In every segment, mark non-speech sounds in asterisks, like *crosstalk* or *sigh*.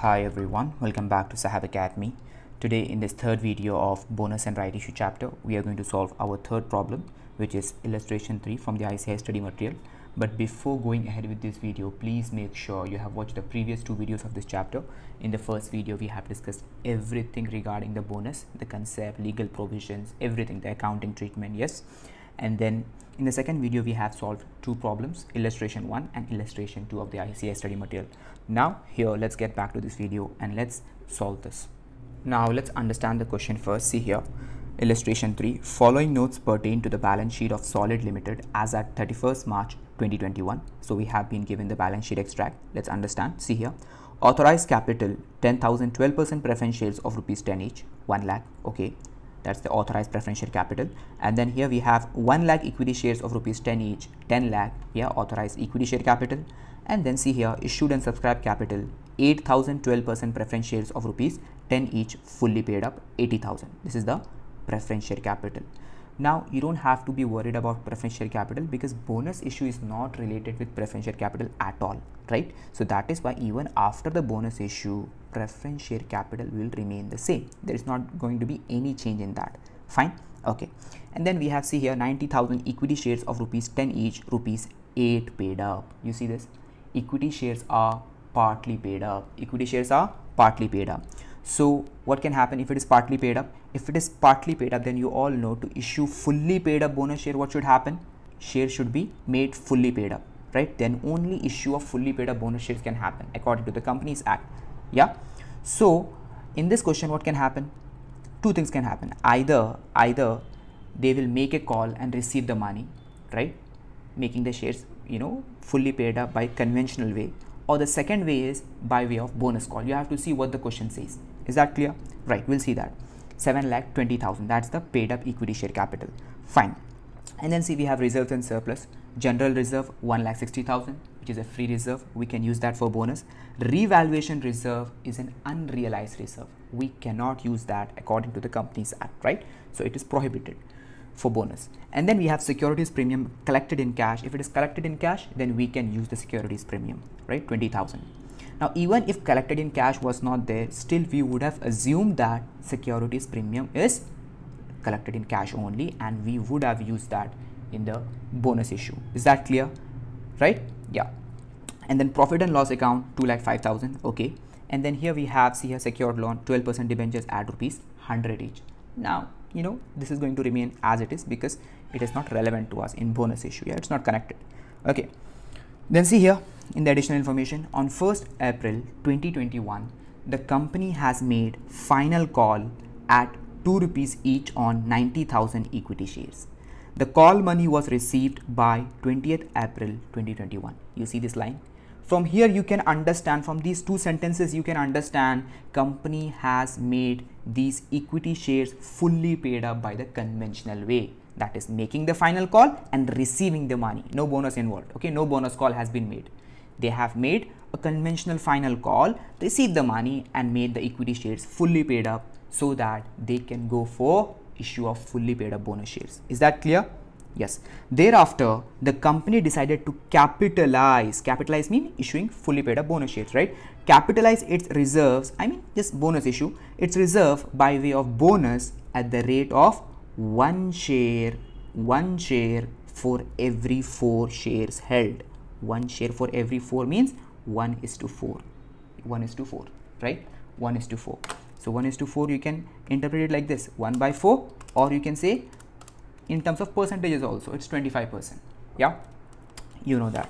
Hi everyone, welcome back to Saheb Academy. Today in this third video of bonus and right issue chapter, we are going to solve our third problem which is illustration 3 from the ICAI study material. But before going ahead with this video, please make sure you have watched the previous two videos of this chapter. In the first video, we have discussed everything regarding the bonus, the concept, legal provisions, everything, the accounting treatment, yes. And then in the second video, we have solved two problems, illustration 1 and illustration 2 of the ICAI study material. Now here, let's get back to this video and let's solve this. Now let's understand the question first. See here, illustration 3. Following notes pertain to the balance sheet of Solid Limited as at 31st March 2021. So we have been given the balance sheet extract. Let's understand. See here, authorized capital 10,000 12% preference shares of rupees 10 each, 1 lakh. Okay, that's the authorized preferential capital. And then here we have 1 lakh equity shares of rupees 10 each 10 lakh yeah authorized equity share capital. And then see here issued and subscribed capital 8000 12% preference shares of rupees 10 each fully paid up 80000 this is the preference share capital now you don't have to be worried about preference share capital because bonus issue is not related with preference share capital at all right? So that is why even after the bonus issue preference share capital will remain the same. There is not going to be any change in that. Fine? Okay. And then we have see here 90000 equity shares of rupees 10 each rupees 8 paid up. You see this? Equity shares are partly paid up. Equity shares are partly paid up so what can happen if it is partly paid up? If it is partly paid up then you all know to issue fully paid up bonus share what should happen? Share should be made fully paid up right? Then only issue of fully paid up bonus shares can happen according to the companies act yeah? So in this question what can happen? Two things can happen. Either either they will make a call and receive the money right? Making the shares you know fully paid up by conventional way. Or the second way is by way of bonus call. You have to see what the question says is that clear? Right we'll see that. 7 lakh 20000 that's the paid up equity share capital. Fine. And then see we have reserves and surplus. General reserve 1 lakh 60000 which is a free reserve. We can use that for bonus. Revaluation reserve is an unrealized reserve. We cannot use that according to the companies act right? So it is prohibited for bonus. And then we have securities premium collected in cash. If it is collected in cash then we can use the securities premium right? 20000 now even if collected in cash was not there still we would have assumed that securities premium is collected in cash only and we would have used that in the bonus issue. Is that clear? Right? Yeah. And then profit and loss account 2 lakh 5000 okay. And then here we have see a secured loan 12% debentures at rupees 100 each. Now you know this is going to remain as it is because it is not relevant to us in bonus issue. Yeah it's not connected. Okay. Then see here in the additional information on 1st april 2021 the company has made final call at 2 rupees each on 90000 equity shares. The call money was received by 20th april 2021 you see this line? From here you can understand from these two sentences you can understand company has made these equity shares fully paid up by the conventional way. That is making the final call and receiving the money. No bonus involved. Okay? No bonus call has been made they have made a conventional final call received the money and made the equity shares fully paid up so that they can go for issue of fully paid up bonus shares is that clear Yes. Thereafter, the company decided to capitalize. Capitalize mean issuing fully paid up bonus shares, right? Capitalize its reserves. I mean, this bonus issue. Its reserve by way of bonus at the rate of one share, one share for every four shares held. One share for every four means one is to four. One is to four, right? One is to four. So one is to four. You can interpret it like this: one by four, or you can say in terms of percentages also it's 25% yeah you know that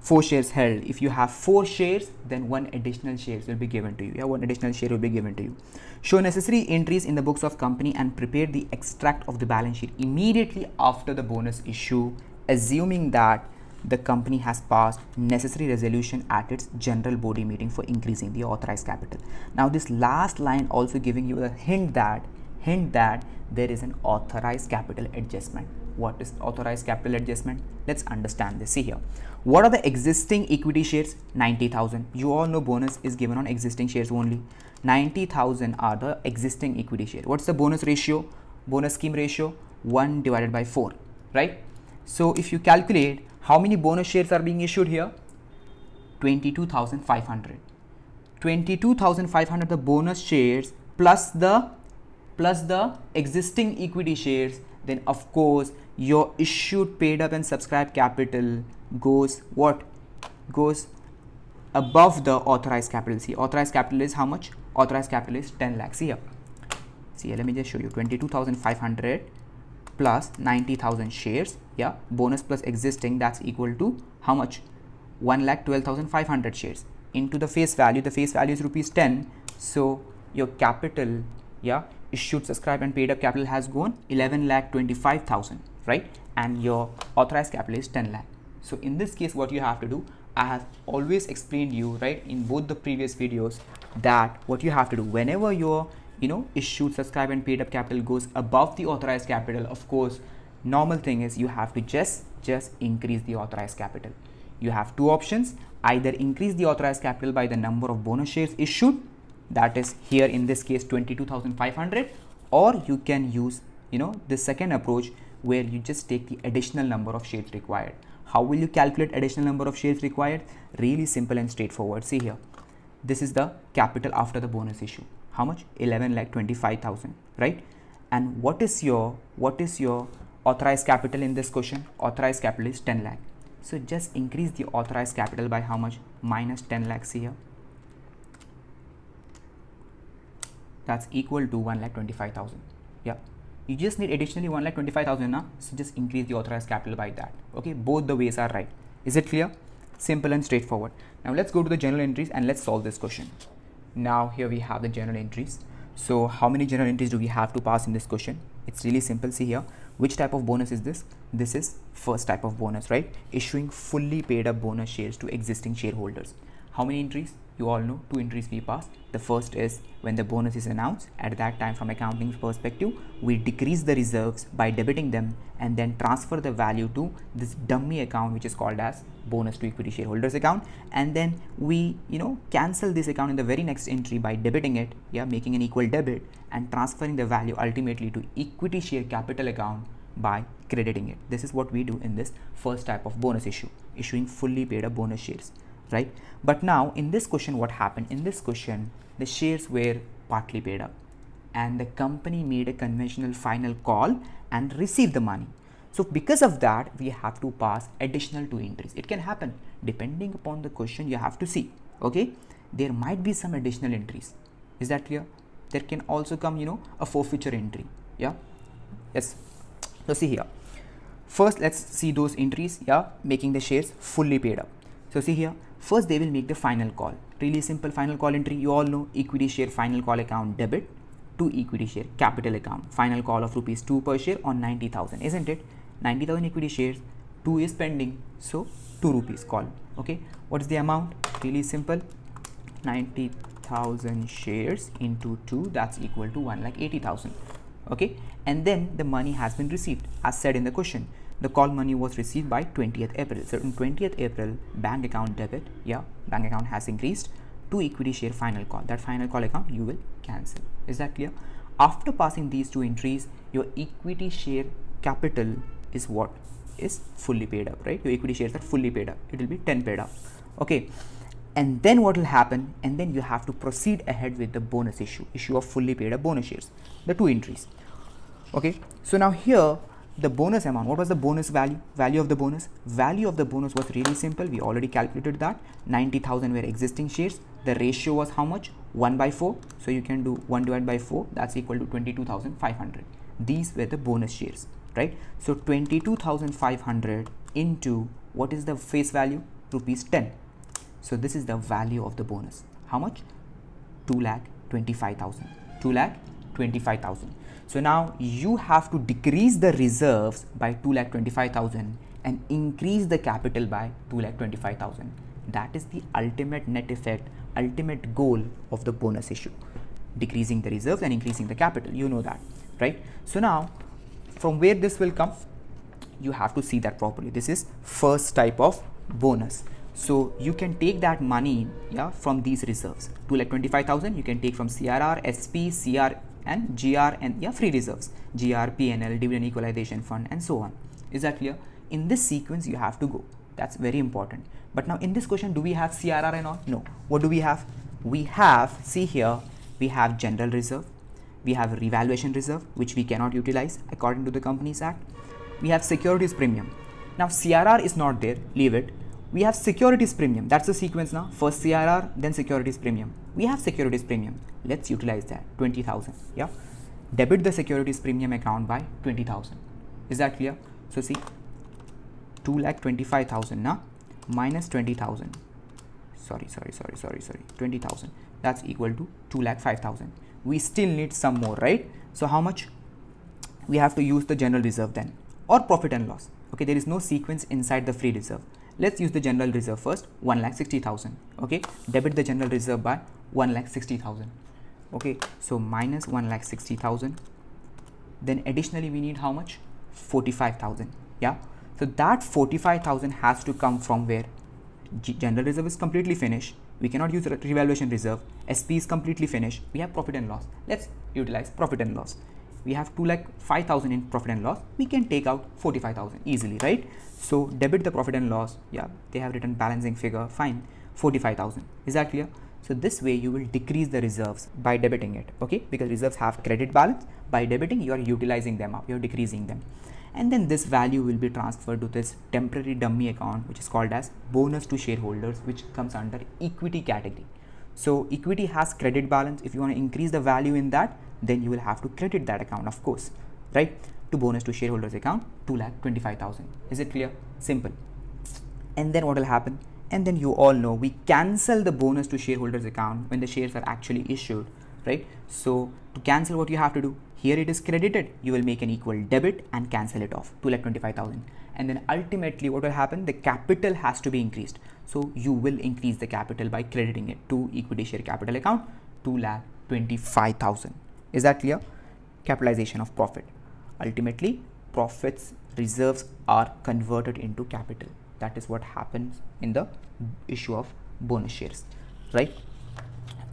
four shares held if you have four shares then one additional shares will be given to you yeah one additional share will be given to you show necessary entries in the books of company and prepare the extract of the balance sheet immediately after the bonus issue assuming that the company has passed necessary resolution at its general body meeting for increasing the authorized capital. Now this last line also giving you a hint that hint that there is an authorized capital adjustment. What is authorized capital adjustment? Let's understand this. See here. What are the existing equity shares? 90000 you all know bonus is given on existing shares only. 90000 are the existing equity share what's the bonus ratio? Bonus scheme ratio? 1 divided by 4 right? So if you calculate how many bonus shares are being issued here? 22500 22500 the bonus shares plus the plus the existing equity shares then of course your issued paid up and subscribed capital goes what? Goes above the authorized capital. See authorized capital is how much? Authorized capital is 10 lakhs here. See let me just show you. 22500 plus 90000 shares yeah bonus plus existing that's equal to how much? 1 lakh 12500 shares. Into the face value the face value is rupees 10 so your capital yeah issued subscribed and paid up capital has gone 11 lakh 25000 right? And your authorized capital is 10 lakh. So in this case what you have to do i have always explained you right in both the previous videos that what you have to do whenever your you know issued subscribed and paid up capital goes above the authorized capital. Of course normal thing is you have to just just increase the authorized capital. You have two options. Either increase the authorized capital by the number of bonus shares issued that is here in this case 22500 or you can use you know the second approach where you just take the additional number of shares required. How will you calculate additional number of shares required? Really simple and straightforward. See here. This is the capital after the bonus issue how much? 11 lakh 25000 right? And what is your what is your authorized capital in this question? Authorized capital is 10 lakh. So just increase the authorized capital by how much? Minus 10 lakhs here. That's equal to 1 lakh 25000 yeah. You just need additionally 1 lakh 25000 now so just increase the authorized capital by that. Okay? Both the ways are right. Is it clear? Simple and straightforward. Now let's go to the journal entries and let's solve this question now here we have the journal entries. So how many journal entries do we have to pass in this question? It's really simple. See here which type of bonus is this? This is first type of bonus right? Issuing fully paid up bonus shares to existing shareholders. How many entries you all know two entries we pass the first is when the bonus is announced. At that time from accounting perspective we decrease the reserves by debiting them and then transfer the value to this dummy account which is called as bonus to equity shareholders account. And then we you know cancel this account in the very next entry by debiting it yeah making an equal debit and transferring the value ultimately to equity share capital account by crediting it. This is what we do in this first type of bonus issue issuing fully paid up bonus shares right? But now in this question what happened? In this question the shares were partly paid up and the company made a conventional final call and received the money. So because of that we have to pass additional two entries. It can happen. Depending upon the question you have to see okay? There might be some additional entries. Is that clear? There can also come you know a forfeiture entry yeah? Yes. So see here. First let's see those entries yeah? Making the shares fully paid up. So see here First, they will make the final call. Really simple final call entry. You all know equity share final call account debit to equity share capital account. Final call of rupees 2 per share on 90,000, isn't it? 90,000 equity shares, 2 is pending. So 2 rupees call. Okay. What is the amount? Really simple. 90,000 shares into 2 that's equal to 1 lakh 80,000 okay and then the money has been received as said in the question the call money was received by 20th April. So on 20th April, bank account debit, yeah, bank account has increased to equity share final call. That final call account you will cancel. Is that clear? After passing these two entries, your equity share capital is what is fully paid up, right? Your equity shares are fully paid up. It will be 10 paid up. Okay. And then what will happen? And then you have to proceed ahead with the bonus issue, issue of fully paid up bonus shares, the two entries. Okay. So now here the bonus amount what was the bonus value? Value of the bonus? Value of the bonus was really simple. We already calculated that. 90000 were existing shares. The ratio was how much? 1 by 4 so you can do 1 divided by 4 that's equal to 22500 these were the bonus shares right? So 22500 into what is the face value? Rupees 10 so this is the value of the bonus how much 2 lakh 25000 2 lakh 25000 so now you have to decrease the reserves by 2 lakh 25,000 and increase the capital by 2 lakh 25,000. That is the ultimate net effect, ultimate goal of the bonus issue. Decreasing the reserves and increasing the capital. You know that, right? So now from where this will come, you have to see that properly. This is first type of bonus. So you can take that money yeah, from these reserves. To lakh 25,000, you can take from CRR, SP, CR, and GR and yeah free reserves. GR PNL dividend equalization fund and so on. Is that clear? In this sequence you have to go. That's very important. But now in this question do we have CRR and all? No. What do we have? We have see here we have general reserve. We have revaluation reserve which we cannot utilize according to the companies act. We have securities premium. Now crr is not there. Leave it we have securities premium. That's the sequence now. First crr then securities premium. We have securities premium. Let's utilize that. 20000 yeah. Debit the securities premium account by 20000 is that clear? So see 2 lakh 25000 now minus 20000 sorry sorry sorry sorry sorry. 20000 that's equal to 2 lakh 5000 we still need some more right? So how much? We have to use the general reserve then. Or profit and loss. Okay there is no sequence inside the free reserve let's use the general reserve first 1 lakh 60000 okay? Debit the general reserve by 1 lakh 60000 okay? So minus 1 lakh 60000 then additionally we need how much? 45000 yeah? So that 45000 has to come from where? G general reserve is completely finished. We cannot use revaluation reserve. Sp is completely finished. We have profit and loss. Let's utilize profit and loss we have 2 lakh 5000 in profit and loss we can take out 45000 easily right? So debit the profit and loss yeah they have written balancing figure fine 45000 is that clear? So this way you will decrease the reserves by debiting it okay? Because reserves have credit balance. By debiting you are utilizing them up you're decreasing them. And then this value will be transferred to this temporary dummy account which is called as bonus to shareholders which comes under equity category. So equity has credit balance. If you want to increase the value in that then you will have to credit that account of course right? To bonus to shareholders account 2 lakh 25000 is it clear? Simple. And then what will happen? And then you all know we cancel the bonus to shareholders account when the shares are actually issued right? So to cancel what you have to do? Here it is credited. You will make an equal debit and cancel it off 2 lakh 25000 and then ultimately what will happen? The capital has to be increased. So you will increase the capital by crediting it to equity share capital account 2 lakh 25000 is that clear? Capitalization of profit. Ultimately profits reserves are converted into capital. That is what happens in the issue of bonus shares right?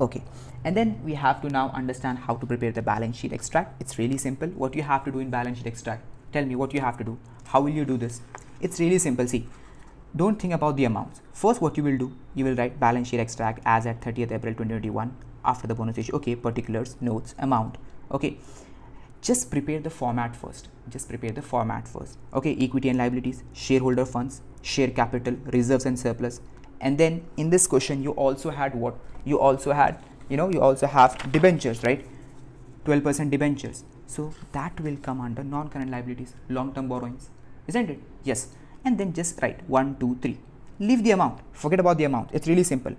Okay. And then we have to now understand how to prepare the balance sheet extract. It's really simple. What you have to do in balance sheet extract? Tell me what you have to do. How will you do this? It's really simple. See don't think about the amounts. First what you will do you will write balance sheet extract as at 30th april 2021 after the bonus issue. Okay particulars notes amount. Okay just prepare the format first. Just prepare the format first. Okay equity and liabilities shareholder funds share capital reserves and surplus. And then in this question you also had what? You also had you know you also have debentures right? 12% debentures. So that will come under non-current liabilities long-term borrowings isn't it? Yes. And then just write one two three. Leave the amount. Forget about the amount. It's really simple.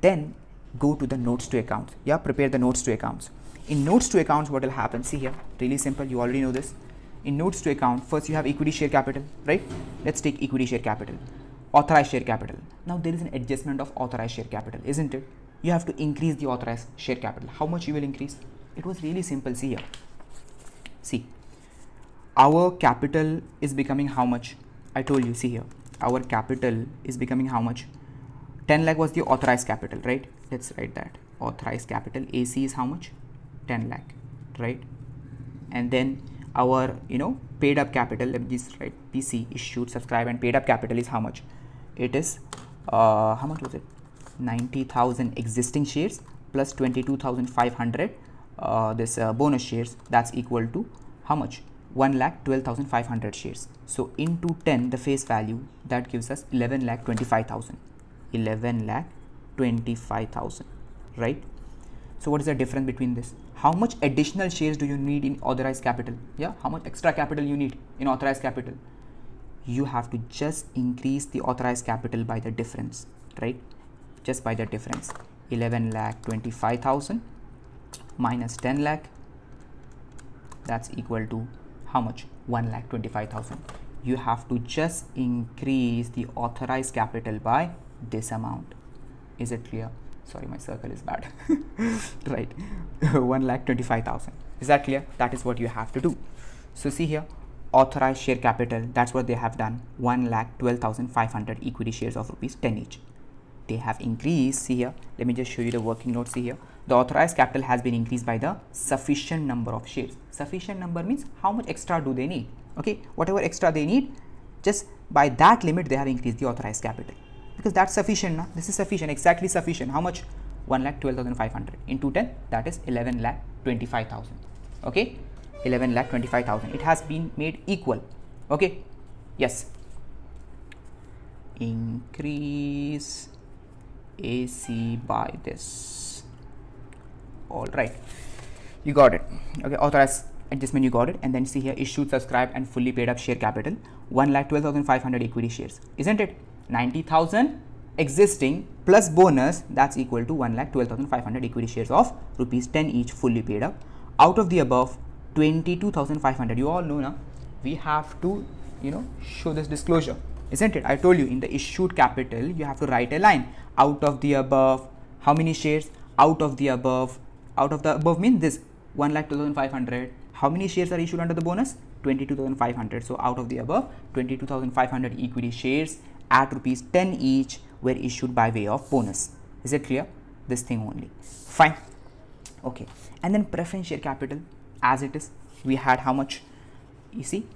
Then go to the notes to accounts yeah prepare the notes to accounts in notes to accounts what will happen see here really simple you already know this in notes to account first you have equity share capital right let's take equity share capital authorized share capital now there is an adjustment of authorized share capital isn't it you have to increase the authorized share capital. How much you will increase? It was really simple. See here. See, our capital is becoming how much? I told you, see here. Our capital is becoming how much? 10 lakh was the authorized capital, right? Let's write that. Authorized capital AC is how much? 10 lakh, right? And then our, you know, paid up capital, let me just write PC issued, subscribe and paid up capital is how much? It is, uh, how much was it? 90,000 existing shares plus 22,500 uh, this uh, bonus shares that's equal to how much 1 lakh 12,500 shares so into 10 the face value that gives us 11 lakh 25,000 11 lakh 25,000 right? So what is the difference between this? How much additional shares do you need in authorized capital? Yeah how much extra capital you need in authorized capital? You have to just increase the authorized capital by the difference right? Just by the difference. 11 lakh 25,000 minus 10 lakh that's equal to how much? 1 lakh 25,000 you have to just increase the authorized capital by this amount is it clear? Sorry my circle is bad. *laughs* Right. *laughs* 1 lakh 25,000 is that clear? That is what you have to do. So see here. Authorized share capital. That's what they have done. 1 lakh 12,500 equity shares of rupees 10 each. They have increased. See here. Let me just show you the working notes. See here. The authorized capital has been increased by the sufficient number of shares. Sufficient number means how much extra do they need? Okay? Whatever extra they need just by that limit they have increased the authorized capital because that's sufficient now this is sufficient exactly sufficient. How much? 1 lakh 12,500 in 210 that is 11 lakh 25,000 okay? 11 lakh 25,000 it has been made equal. Okay? Yes. Increase AC by this. All right you got it. Okay authorized adjustment you got it. And then see here issued subscribed and fully paid up share capital. 1 lakh 12,500 equity shares. Isn't it 90,000 existing plus bonus that's equal to 1 lakh 12,500 equity shares of rupees 10 each fully paid up. Out of the above 22,500 you all know now we have to you know show this disclosure isn't it? I told you in the issued capital you have to write a line. Out of the above how many shares? Out of the above out of the above means this 1 lakh 2500 how many shares are issued under the bonus? 22500 so out of the above 22500 equity shares at rupees 10 each were issued by way of bonus. Is it clear? This thing only. Fine. Okay. And then preference share capital as it is we had how much? You see?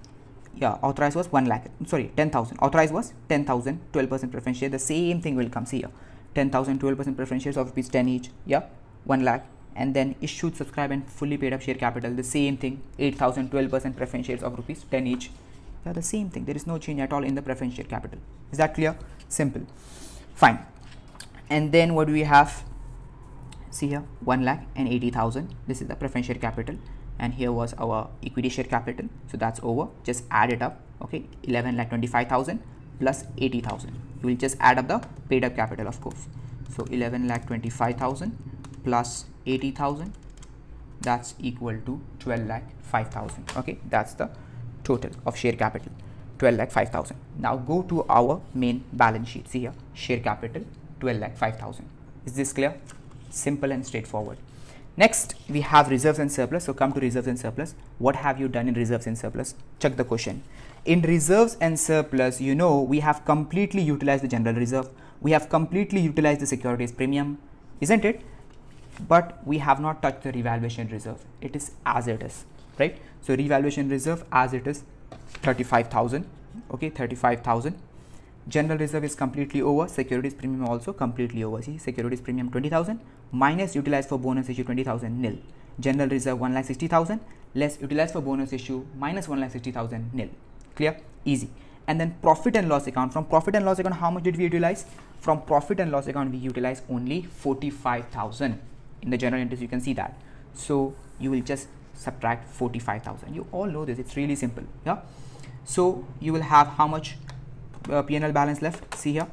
Yeah authorized was 1 lakh sorry 10000 authorized was 10000 12% preference share the same thing will come. See here. 10000 12% preference shares of rupees 10 each. Yeah 1 lakh. And then issued subscribe and fully paid up share capital. The same thing. 8000 12% preference shares of rupees 10 each yeah the same thing. There is no change at all in the preference share capital. Is that clear? Simple. Fine. And then what do we have? See here 1 lakh and 80,000 this is the preference share capital. And here was our equity share capital. So that's over. Just add it up. Okay 11 lakh 25,000 plus 80,000 you will just add up the paid up capital of course. So 11 lakh 25,000 plus 80,000 that's equal to 12 lakh 5,000 okay that's the total of share capital 12 lakh 5,000 now go to our main balance sheet see here. Share capital 12 lakh 5,000 is this clear? Simple and straightforward. Next we have reserves and surplus. So come to reserves and surplus. What have you done in reserves and surplus? Check the question. In reserves and surplus you know we have completely utilized the general reserve. We have completely utilized the securities premium isn't it? But we have not touched the revaluation reserve. It is as it is right so revaluation reserve as it is 35000 okay 35000 general reserve is completely over securities premium also completely over. See securities premium 20000 minus utilized for bonus issue 20000 nil. General reserve 160000 less utilized for bonus issue minus 160000 nil. Clear? Easy. And then profit and loss account. From profit and loss account how much did we utilize? From profit and loss account we utilize only 45000 in the journal entries you can see that. So you will just subtract 45000 you all know this. It's really simple. Yeah? So you will have how much uh, PNL balance left? See here.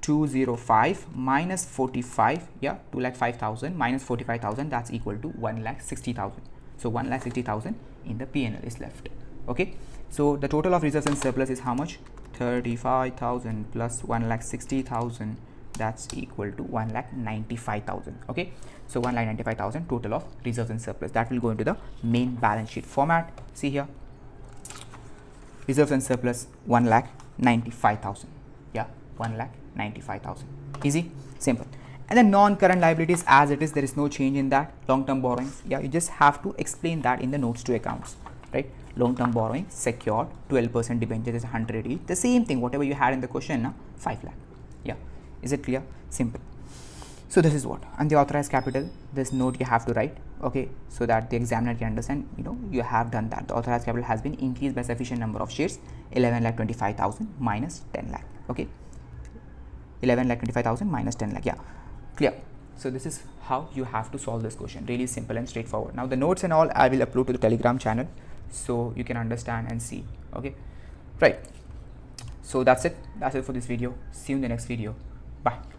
205 minus 45 yeah? 2 lakh 5000 minus 45000 that's equal to 1 lakh 60000 so 1 lakh 60000 in the PNL is left. Okay? So the total of reserves and surplus is how much? 35000 plus 1 lakh 60000 that's equal to 1 lakh 95000 okay? So 1 lakh 95000 total of reserves and surplus. That will go into the main balance sheet format. See here. Reserves and surplus 1 lakh 95000 yeah 1 lakh 95000 easy? Simple. And then non-current liabilities as it is there is no change in that. Long-term borrowings. Yeah you just have to explain that in the notes to accounts right? Long-term borrowing secured 12% debenture is 180 the same thing whatever you had in the question now 5 lakh. Yeah is it clear? Simple. So this is what? And the authorized capital this note you have to write okay so that the examiner can understand you know you have done that. The authorized capital has been increased by sufficient number of shares 11 lakh 25000 minus 10 lakh okay? 11 lakh 25000 minus 10 lakh yeah. Clear? So this is how you have to solve this question. Really simple and straightforward. Now the notes and all i will upload to the telegram channel so you can understand and see okay? Right. So that's it. That's it for this video. See you in the next video bye